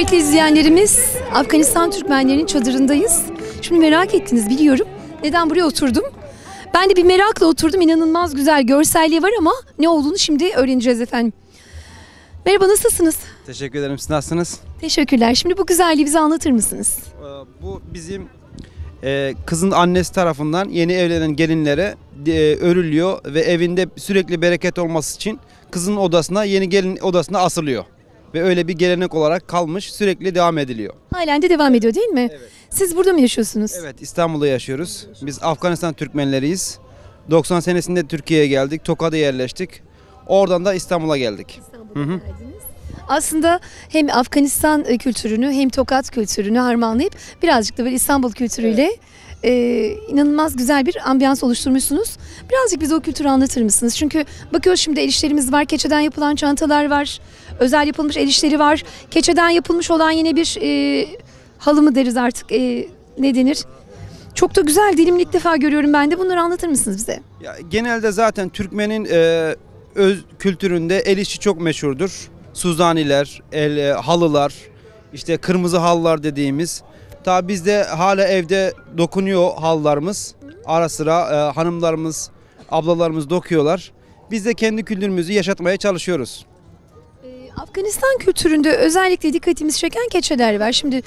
Kıymetli izleyenlerimiz, Afganistan Türkmenlerinin çadırındayız. Şimdi merak ettiniz biliyorum. Neden buraya oturdum? Ben de bir merakla oturdum. İnanılmaz güzel görselliği var ama ne olduğunu şimdi öğreneceğiz efendim. Merhaba nasılsınız? Teşekkür ederim. Siz nasılsınız? Teşekkürler. Şimdi bu güzelliği bize anlatır mısınız? Ee, Bu bizim e, kızın annesi tarafından yeni evlenen gelinlere e, örülüyor ve evinde sürekli bereket olması için kızın odasına yeni gelin odasına asılıyor. Ve öyle bir gelenek olarak kalmış sürekli devam ediliyor. Halen de devam ediyor değil mi? Evet. Siz burada mı yaşıyorsunuz? Evet İstanbul'da yaşıyoruz. Biz Afganistan Türkmenleriyiz. 90 senesinde Türkiye'ye geldik. Tokat'a yerleştik. Oradan da İstanbul'a geldik. İstanbul'a geldiniz. Aslında hem Afganistan e, kültürünü hem Tokat kültürünü harmanlayıp birazcık da böyle İstanbul kültürüyle e, inanılmaz güzel bir ambiyans oluşturmuşsunuz. Birazcık bize o kültürü anlatır mısınız? Çünkü bakıyoruz şimdi el işlerimiz var, keçeden yapılan çantalar var, özel yapılmış el işleri var. Keçeden yapılmış olan yine bir e, halı mı deriz artık e, ne denir? Çok da güzel dilimli ilk defa görüyorum ben de. Bunları anlatır mısınız bize? Ya, genelde zaten Türkmenin e, öz kültüründe el işi çok meşhurdur. Suzaniler, el e, halılar, işte kırmızı halılar dediğimiz. Ta bizde hala evde dokunuyor halılarımız. Ara sıra e, hanımlarımız, ablalarımız dokuyorlar. Biz de kendi kültürümüzü yaşatmaya çalışıyoruz. Ee, Afganistan kültüründe özellikle dikkatimizi çeken keçeler var. Şimdi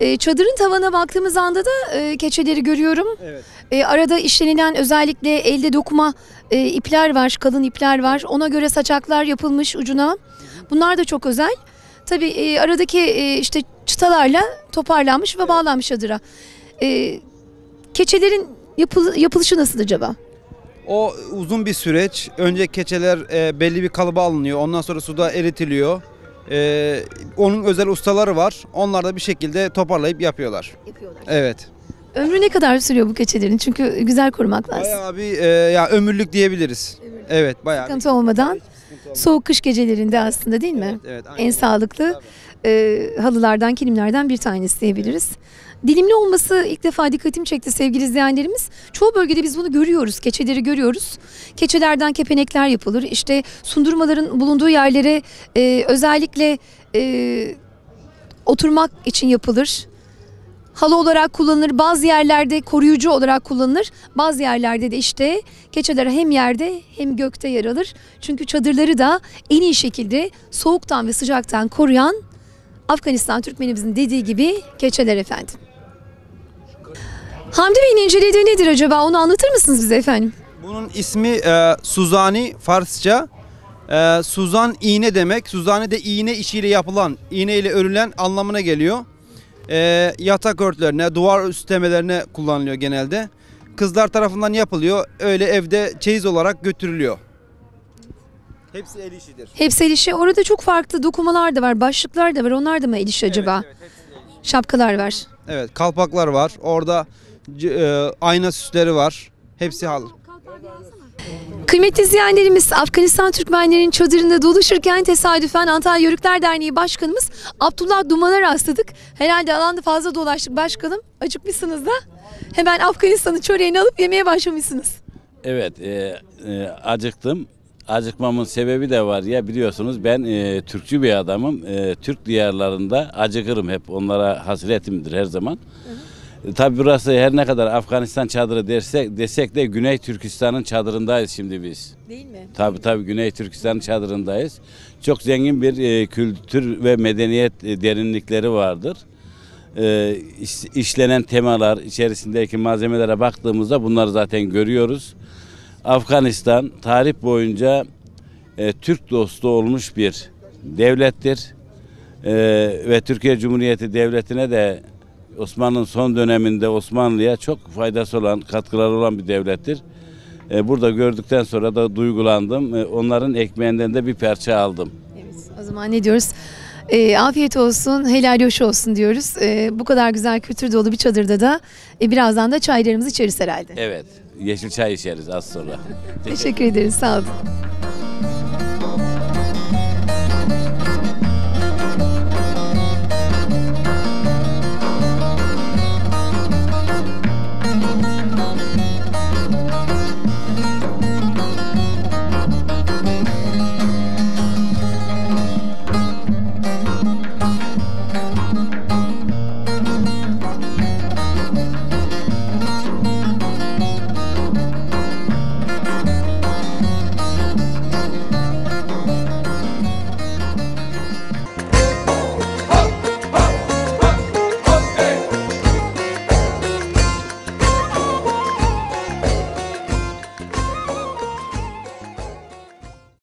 e, çadırın tavana baktığımız anda da e, keçeleri görüyorum. Evet. E, arada işlenilen özellikle elde dokuma e, ipler var, kalın ipler var. Ona göre saçaklar yapılmış ucuna. Bunlar da çok özel. Tabii e, aradaki e, işte çıtalarla toparlanmış ve bağlanmış çadıra. E, keçelerin yapıl- yapılışı nasıl acaba? O uzun bir süreç. Önce keçeler e, belli bir kalıba alınıyor. Ondan sonra suda eritiliyor. E, onun özel ustaları var. Onlar da bir şekilde toparlayıp yapıyorlar. Yapıyorlar. Evet. Ömrü ne kadar sürüyor bu keçelerin? Çünkü güzel korumak lazım. Bayağı bir e, ya ömürlük diyebiliriz. Evet, bayağı. bir- Sıkıntı olmadan soğuk kış gecelerinde aslında değil mi? Evet, evet, aynen. En sağlıklı e, halılardan, kilimlerden bir tanesi diyebiliriz. Dilimli olması ilk defa dikkatimi çekti sevgili izleyenlerimiz. Çoğu bölgede biz bunu görüyoruz. Keçeleri görüyoruz. Keçelerden kepenekler yapılır. İşte sundurmaların bulunduğu yerlere e, özellikle e, oturmak için yapılır. Halı olarak kullanılır. Bazı yerlerde koruyucu olarak kullanılır. Bazı yerlerde de işte keçeler hem yerde hem gökte yer alır. Çünkü çadırları da en iyi şekilde soğuktan ve sıcaktan koruyan Afganistan Türkmenimizin dediği gibi keçeler efendim. Hamdi Bey'in incelediği nedir acaba? Onu anlatır mısınız bize efendim? Bunun ismi e, Suzani Farsça. E, Suzan iğne demek. Suzani de iğne işiyle yapılan, iğne ile örülen anlamına geliyor. E, yatak örtülerine, duvar üstlemelerine kullanılıyor genelde. Kızlar tarafından yapılıyor. Öyle evde çeyiz olarak götürülüyor. Hepsi el işidir. Hepsi el işi. Orada çok farklı dokumalar da var. Başlıklar da var. Onlar da mı el işi acaba? Evet, evet, el işi. Şapkalar var. Evet, kalpaklar var. Orada e, ayna süsleri var. Hepsi hal. Kıymetli izleyenlerimiz Afganistan Türkmenlerin çadırında dolaşırken tesadüfen Antalya Yörükler Derneği Başkanımız Abdullah Duman'a rastladık. Herhalde alanda fazla dolaştık başkanım. Acıkmışsınız da. Hemen Afganistan'ın çöreğini alıp yemeye başlamışsınız. Evet, e, e, acıktım. Acıkmamın sebebi de var ya biliyorsunuz ben e, Türkçü bir adamım. E, Türk diyarlarında acıkırım hep onlara hasretimdir her zaman. E, tabii burası her ne kadar Afganistan çadırı dersek, desek de Güney Türkistan'ın çadırındayız şimdi biz. Değil mi? Tabii tabii Güney Türkistan'ın çadırındayız. Çok zengin bir e, kültür ve medeniyet e, derinlikleri vardır. E, iş- işlenen temalar, içerisindeki malzemelere baktığımızda bunları zaten görüyoruz. Afganistan tarih boyunca e, Türk dostu olmuş bir devlettir. E, ve Türkiye Cumhuriyeti Devleti'ne de Osmanlı'nın son döneminde Osmanlı'ya çok faydası olan, katkıları olan bir devlettir. E, burada gördükten sonra da duygulandım. E, onların ekmeğinden de bir parça aldım. Evet. O zaman ne diyoruz? Ee, afiyet olsun, helal hoş olsun diyoruz. Ee, bu kadar güzel kültür dolu bir çadırda da e, birazdan da çaylarımızı içeriz herhalde. Evet, yeşil çay içeriz az sonra. Teşekkür ederiz, sağ olun.